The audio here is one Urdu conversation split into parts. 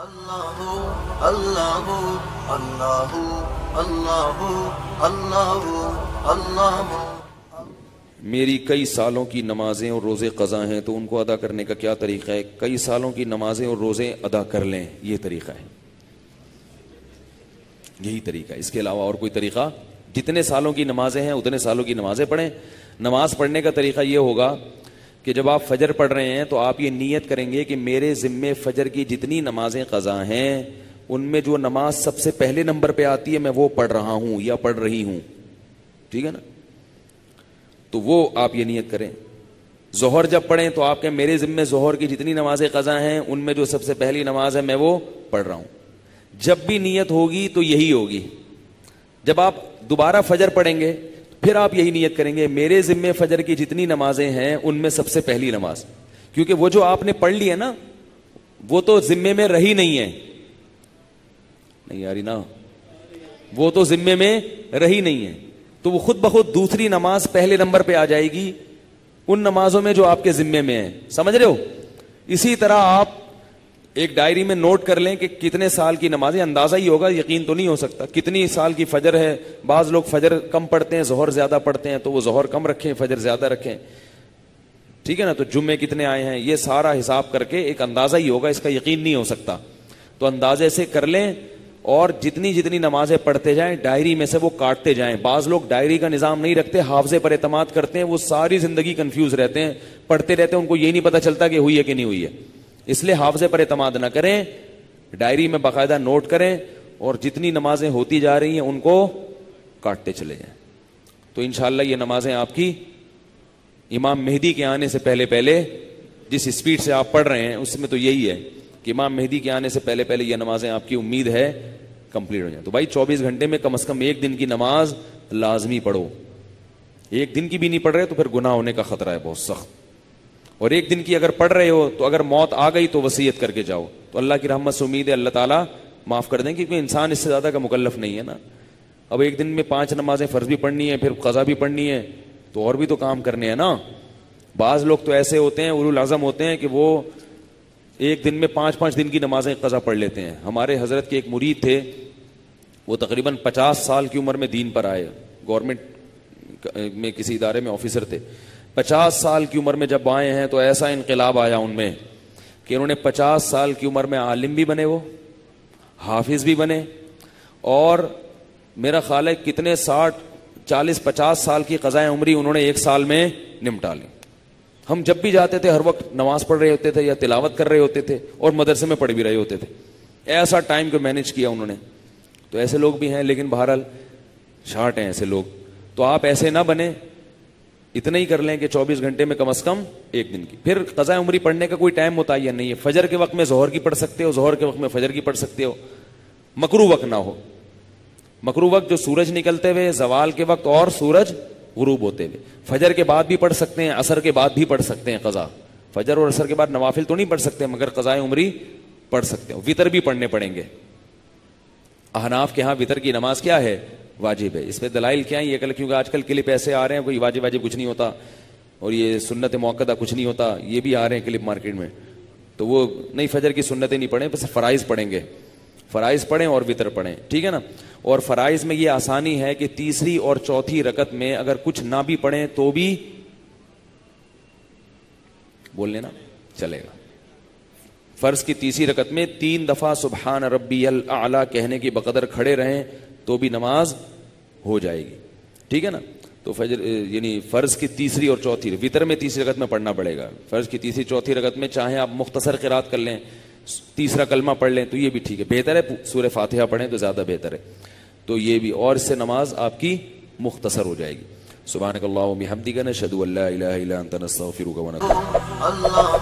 اللہ اللہ اللہ اللہ اللہ اللہ میری کئی سالوں کی نمازیں اور روزے قضا ہیں تو ان کو ادا کرنے کا کیا طریقہ ہے؟ کئی سالوں کی نمازیں اور روزے ادا کر لیں، یہ طریقہ ہے۔ یہی طریقہ ہے۔ اس کے علاوہ اور کوئی طریقہ؟ جتنے سالوں کی نمازیں ہیں، اتنے سالوں کی نمازیں پڑھیں۔ نماز پڑھنے کا طریقہ یہ ہوگا کہ جب آپ فجر پڑھ رہے ہیں تو آپ یہ نیت کریں گے کہ میرے ذمے فجر کی جتنی نمازیں قضا ہیں، ان میں جو نماز سب سے پہلے نمبر پہ آتی ہے، میں وہ پڑھ رہا ہوں یا پڑھ رہی ہوں۔ ٹھیک ہے نا؟ تو وہ آپ یہ نیت کریں۔ ظہر جب پڑھیں تو آپ کے میرے ذمے ظہر کی جتنی نمازیں قضا ہیں، ان میں جو سب سے پہلی نماز ہے، میں وہ پڑھ رہا ہوں۔ جب بھی نیت ہوگی تو یہی ہوگی۔ جب آپ دوبارہ فجر پڑھیں گے پھر آپ یہی نیت کریں گے، میرے ذمے فجر کی جتنی نمازیں ہیں، ان میں سب سے پہلی نماز۔ کیونکہ وہ جو آپ نے پڑھ لی ہے نا، وہ تو ذمے میں رہی نہیں ہے۔ نہیں یاری نا۔ وہ تو ذمے میں رہی نہیں ہے۔ تو وہ خود بخود دوسری نماز پہلے نمبر پہ آ جائے گی۔ ان نمازوں میں جو آپ کے ذمے میں ہے سمجھ رہے ہو؟ اسی طرح آپ ایک ڈائری میں نوٹ کر لیں کہ کتنے سال کی نمازیں، اندازہ ہی ہوگا، یقین تو نہیں ہو سکتا۔ کتنی سال کی فجر ہے، بعض لوگ فجر کم پڑھتے ہیں، ظہر زیادہ پڑھتے ہیں، تو وہ ظہر کم رکھیں، فجر زیادہ رکھیں۔ ٹھیک ہے نا؟ تو جمعے کتنے آئے ہیں؟ یہ سارا حساب کر کے ایک اندازہ ہی ہوگا، اس کا یقین نہیں ہو سکتا۔ تو اندازے سے کر لیں اور جتنی جتنی نمازیں پڑھتے جائیں، ڈائری میں سے وہ کاٹتے جائیں۔ بعض لوگ ڈائری کا نظام نہیں رکھتے، حافظے پر اعتماد کرتے ہیں، وہ ساری زندگی کنفیوز رہتے ہیں، پڑھتے رہتے ہیں، ان کو یہ نہیں پتا چلتا کہ ہوئی ہے کہ نہیں ہوئی ہے۔ اس لیے حافظے پر اعتماد نہ کریں، ڈائری میں باقاعدہ نوٹ کریں اور جتنی نمازیں ہوتی جا رہی ہیں ان کو کاٹتے چلے جائیں۔ تو انشاءاللہ یہ نمازیں آپ کی امام مہدی کے آنے سے پہلے پہلے جس اسپیڈ سے آپ پڑھ رہے ہیں، اس میں تو یہی ہے کہ امام مہدی کے آنے سے پہلے پہلے یہ نمازیں آپ کی امید ہے کمپلیٹ ہو جائیں۔ تو بھائی، چوبیس گھنٹے میں کم از کم ایک دن کی نماز لازمی پڑھو۔ ایک دن کی بھی نہیں پڑھ رہے تو پھر گناہ ہونے کا خطرہ ہے، بہت سخت۔ اور ایک دن کی اگر پڑھ رہے ہو تو اگر موت آ گئی تو وسیعت کر کے جاؤ۔ تو اللہ کی رحمت سے امید ہے اللہ تعالیٰ معاف کر دیں کیونکہ انسان اس سے زیادہ کا مکلف نہیں ہے نا۔ اب ایک دن میں پانچ نمازیں فرض بھی پڑھنی ہے پھر قضا بھی پڑھنی ہے تو اور بھی تو کام کرنے ہیں نا۔ بعض لوگ تو ایسے ہوتے ہیں ارول اعظم ہوتے ہیں کہ وہ ایک دن میں پانچ پانچ دن کی نمازیں قضا پڑھ لیتے ہیں۔ ہمارے حضرت کے ایک مرید تھے، وہ تقریباً پچاس سال کی عمر میں دین پر آئے۔ گورنمنٹ میں کسی ادارے میں آفیسر تھے۔ پچاس سال کی عمر میں جب آئے ہیں تو ایسا انقلاب آیا ان میں کہ انہوں نے پچاس سال کی عمر میں عالم بھی بنے وہ، حافظ بھی بنے۔ اور میرا خیال ہے کتنے ساٹھ، چالیس، پچاس سال کی قضائیں عمری انہوں نے ایک سال میں نمٹا لی۔ ہم جب بھی جاتے تھے، ہر وقت نماز پڑھ رہے ہوتے تھے یا تلاوت کر رہے ہوتے تھے اور مدرسے میں پڑھ بھی رہے ہوتے تھے۔ ایسا ٹائم کو مینج کیا انہوں نے۔ تو ایسے لوگ بھی ہیں، لیکن بہرحال شارٹ ہیں ایسے لوگ۔ تو آپ ایسے نہ بنے اتنا ہی کر لیں کہ چوبیس گھنٹے میں کم از کم ایک دن کی۔ پھر قضاء عمری پڑھنے کا کوئی ٹائم متعین نہیں ہے۔ فجر کے وقت میں ظہر کی پڑھ سکتے ہو، ظہر کے وقت میں فجر کی پڑھ سکتے ہو۔ مکرو وقت نہ ہو۔ مکرو وقت جو سورج نکلتے ہوئے، زوال کے وقت اور سورج غروب ہوتے ہوئے۔ فجر کے بعد بھی پڑھ سکتے ہیں اثر کے بعد بھی پڑھ سکتے ہیں قضا فجر اور اثر کے بعد نوافل تو نہیں پڑھ سکتے، مگر قضاء عمری پڑھ سکتے ہو۔ وطر بھی پڑھنے پڑیں گے۔ احناف کے ہاں وطر کی نماز کیا ہے؟ واجب ہے۔ اس پہ دلائل کیا ہے یہ کل کیونکہ آج کل کلپ ایسے آ رہے ہیں، کوئی واجب واجب کچھ نہیں ہوتا۔ اور یہ سنت موقع کچھ نہیں ہوتا، یہ بھی آ رہے ہیں کلپ مارکیٹ میں۔ تو وہ نہیں، فجر کی سنتیں نہیں پڑھیں، بس فرائض پڑھیں گے۔ فرائض پڑھیں اور وطر پڑھیں، ٹھیک ہے نا؟ اور فرائض میں یہ آسانی ہے کہ تیسری اور چوتھی رکت میں اگر کچھ نہ بھی پڑھیں تو بھی بول لینا، چلے گا۔ فرض کی تیسری رکت میں تین دفعہ سبحان ربی اللہ کہنے کی بقدر کھڑے رہیں۔ تو بھی نماز ہو جائے گی۔ ٹھیک ہے نا؟ تو فجر یعنی فرض کی تیسری اور چوتھی، وطر میں تیسری رگت میں پڑھنا پڑے گا۔ فرض کی تیسری، چوتھی رگت میں چاہیں آپ مختصر قرات کر لیں، تیسرا کلمہ پڑھ لیں، تو یہ بھی ٹھیک ہے۔ بہتر ہے، سورہ فاتحہ پڑھیں تو زیادہ بہتر ہے۔ تو یہ بھی، اور اس سے نماز آپ کی مختصر ہو جائے گی۔ سبحانک اللہ و بحمدک، نشہدو اللہ الہ الا انت، نستغفرک و نتوب اللہ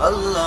اللہ۔